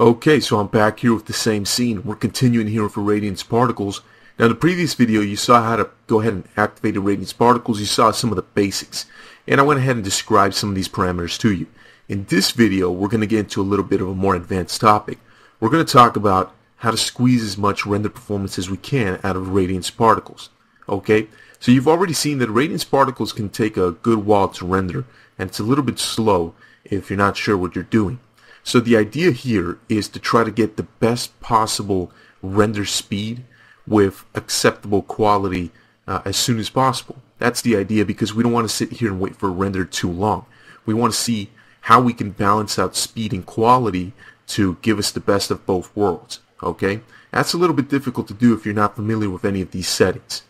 Okay, so I'm back here with the same scene. We're continuing here for Radiance Particles. Now in the previous video you saw how to go ahead and activate the Radiance Particles. You saw some of the basics. And I went ahead and described some of these parameters to you. In this video we're going to get into a little bit of a more advanced topic. We're going to talk about how to squeeze as much render performance as we can out of Radiance Particles. Okay, so you've already seen that Radiance Particles can take a good while to render and it's a little bit slow if you're not sure what you're doing. So the idea here is to try to get the best possible render speed with acceptable quality uh, as soon as possible. That's the idea because we don't want to sit here and wait for render too long. We want to see how we can balance out speed and quality to give us the best of both worlds. Okay, that's a little bit difficult to do if you're not familiar with any of these settings.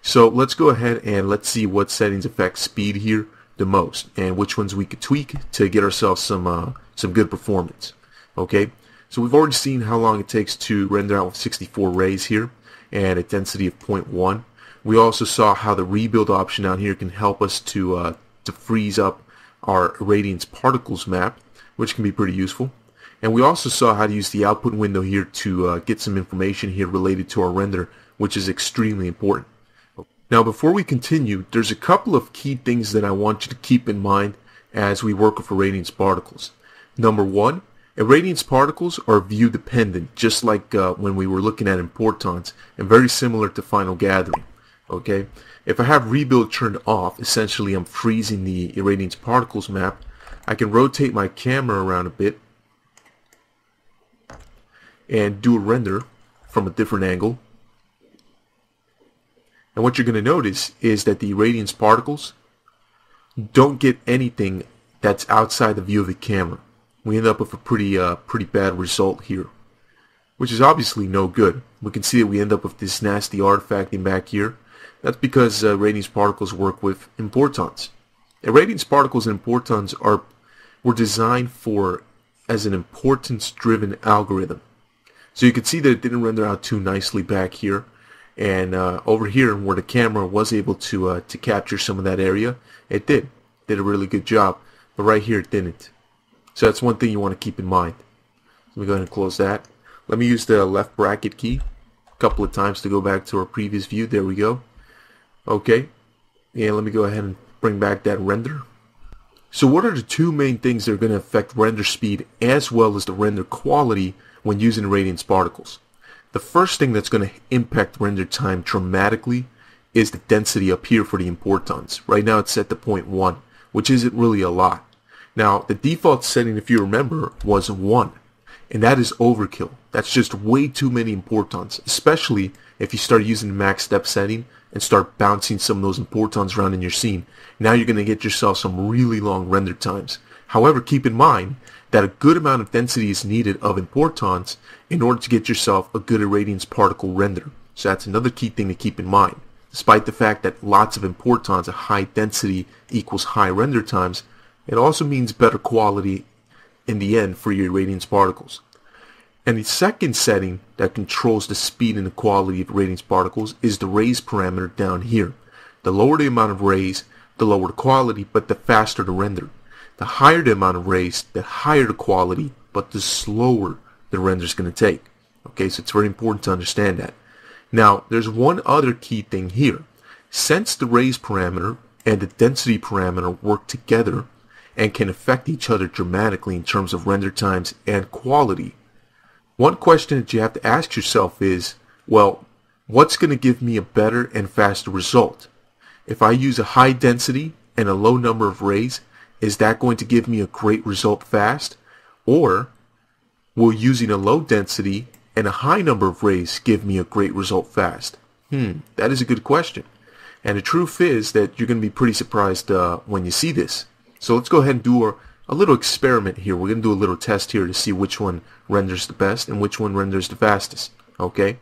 So let's go ahead and let's see what settings affect speed here the most and which ones we could tweak to get ourselves some uh, some good performance. Okay, so we've already seen how long it takes to render out with 64 rays here and a density of 0.1. We also saw how the rebuild option down here can help us to uh, to freeze up our radiance particles map, which can be pretty useful. And we also saw how to use the output window here to uh, get some information here related to our render, which is extremely important. Now before we continue, there's a couple of key things that I want you to keep in mind as we work with irradiance particles. Number one, irradiance particles are view dependent, just like uh, when we were looking at importons, and very similar to final gathering. Okay, if I have rebuild turned off, essentially I'm freezing the irradiance particles map. I can rotate my camera around a bit and do a render from a different angle and what you're going to notice is that the irradiance particles don't get anything that's outside the view of the camera. We end up with a pretty uh, pretty bad result here, which is obviously no good. We can see that we end up with this nasty artifacting back here. That's because uh, radiance particles work with importons. Irradiance particles and importons are were designed for as an importance driven algorithm. So you can see that it didn't render out too nicely back here. And uh, over here, where the camera was able to uh, to capture some of that area, it did. Did a really good job. But right here, it didn't. So that's one thing you want to keep in mind. Let me go ahead and close that. Let me use the left bracket key a couple of times to go back to our previous view. There we go. Okay. And let me go ahead and bring back that render. So what are the two main things that are going to affect render speed as well as the render quality when using radiance particles? The first thing that's going to impact render time dramatically is the density up here for the importons. Right now it's set to 0.1, which isn't really a lot. Now, the default setting, if you remember, was 1. And that is overkill. That's just way too many importons, especially if you start using the max step setting and start bouncing some of those importons around in your scene. Now you're going to get yourself some really long render times. However, keep in mind that a good amount of density is needed of importons in order to get yourself a good irradiance particle render. So that's another key thing to keep in mind. Despite the fact that lots of importons at high density equals high render times, it also means better quality in the end for your irradiance particles. And the second setting that controls the speed and the quality of irradiance particles is the rays parameter down here. The lower the amount of rays, the lower the quality, but the faster the render. The higher the amount of rays, the higher the quality, but the slower the render is going to take. Okay, so it's very important to understand that. Now, there's one other key thing here. Since the rays parameter and the density parameter work together and can affect each other dramatically in terms of render times and quality, one question that you have to ask yourself is, well, what's going to give me a better and faster result? If I use a high density and a low number of rays, is that going to give me a great result fast? Or will using a low density and a high number of rays give me a great result fast? Hmm, that is a good question. And the truth is that you're going to be pretty surprised uh, when you see this. So let's go ahead and do a, a little experiment here. We're going to do a little test here to see which one renders the best and which one renders the fastest. Okay?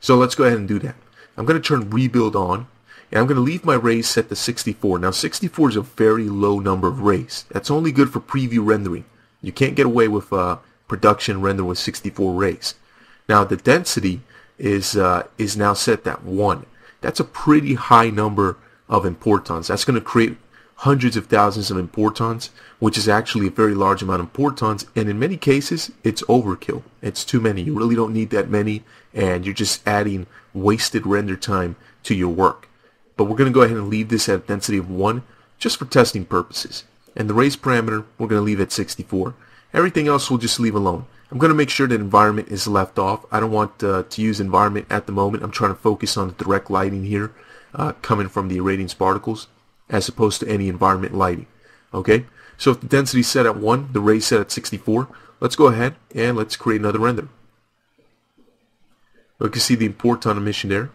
So let's go ahead and do that. I'm going to turn rebuild on and I'm going to leave my rays set to 64. Now 64 is a very low number of rays. That's only good for preview rendering. You can't get away with uh, production render with 64 rays. Now the density is uh, is now set at 1. That's a pretty high number of importons. That's going to create hundreds of thousands of importons, which is actually a very large amount of importons, and in many cases, it's overkill. It's too many. You really don't need that many, and you're just adding wasted render time to your work. But we're going to go ahead and leave this at a density of 1 just for testing purposes. And the rays parameter, we're going to leave at 64. Everything else we'll just leave alone. I'm going to make sure that environment is left off. I don't want uh, to use environment at the moment. I'm trying to focus on the direct lighting here uh, coming from the irradiance particles as opposed to any environment lighting. Okay, so if the density is set at 1, the rays set at 64, let's go ahead and let's create another render. We can see the importon emission there.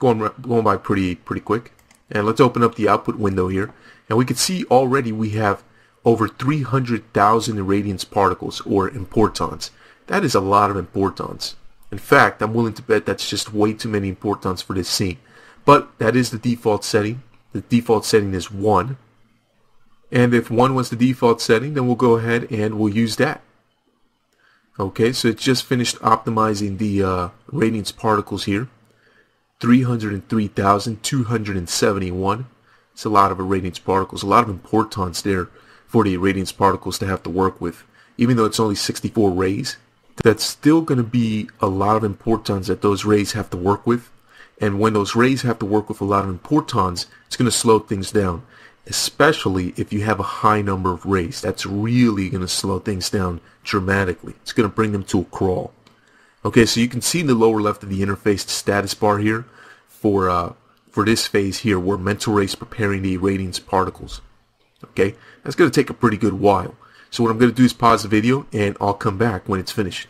Going, going by pretty, pretty quick. And let's open up the output window here. And we can see already we have over 300,000 irradiance particles or importons. That is a lot of importons. In fact, I'm willing to bet that's just way too many importons for this scene. But that is the default setting. The default setting is 1. And if 1 was the default setting, then we'll go ahead and we'll use that. Okay, so it just finished optimizing the uh, radiance particles here. 303,271. It's a lot of irradiance particles, a lot of importons there for the irradiance particles to have to work with. Even though it's only 64 rays, that's still going to be a lot of importons that those rays have to work with. And when those rays have to work with a lot of importons, it's going to slow things down. Especially if you have a high number of rays. That's really going to slow things down dramatically. It's going to bring them to a crawl. Okay, so you can see in the lower left of the interface the status bar here for uh, for this phase here where mental is preparing the irradiance particles. Okay, that's going to take a pretty good while. So what I'm going to do is pause the video and I'll come back when it's finished.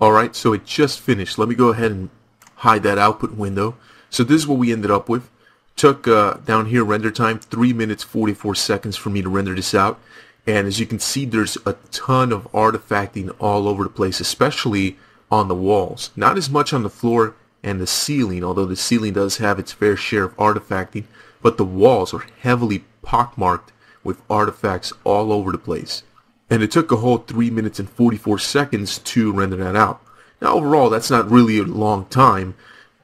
Alright, so it just finished. Let me go ahead and hide that output window. So this is what we ended up with. Took uh, down here render time 3 minutes 44 seconds for me to render this out. And as you can see there's a ton of artifacting all over the place, especially on the walls. Not as much on the floor and the ceiling, although the ceiling does have its fair share of artifacting, but the walls are heavily pockmarked with artifacts all over the place. And it took a whole 3 minutes and 44 seconds to render that out. Now overall that's not really a long time,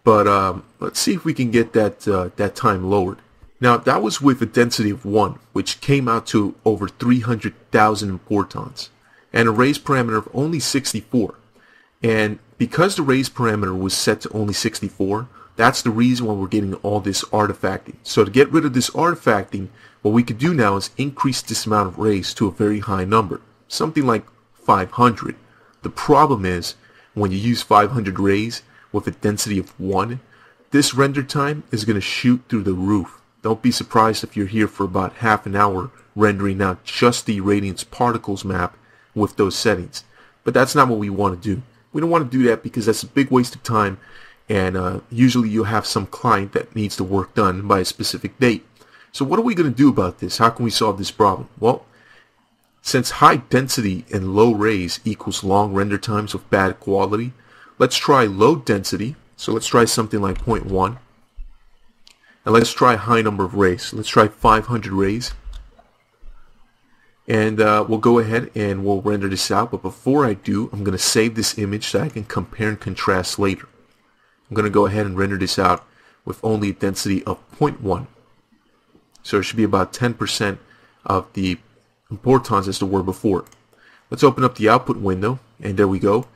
but um, let's see if we can get that, uh, that time lowered. Now that was with a density of 1, which came out to over 300,000 importons, and a rays parameter of only 64. And because the rays parameter was set to only 64, that's the reason why we're getting all this artifacting. So to get rid of this artifacting, what we could do now is increase this amount of rays to a very high number, something like 500. The problem is, when you use 500 rays with a density of 1, this render time is going to shoot through the roof. Don't be surprised if you're here for about half an hour rendering out just the irradiance particles map with those settings. But that's not what we want to do. We don't want to do that because that's a big waste of time and uh, usually you have some client that needs the work done by a specific date. So what are we going to do about this? How can we solve this problem? Well, since high density and low rays equals long render times with bad quality, let's try low density. So let's try something like 0.1. And let's try a high number of rays. Let's try 500 rays. And uh, we'll go ahead and we'll render this out. But before I do, I'm going to save this image so I can compare and contrast later. I'm going to go ahead and render this out with only a density of 0.1. So it should be about 10% of the importons as there were before. Let's open up the output window, and there we go.